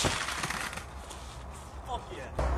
Fuck yeah.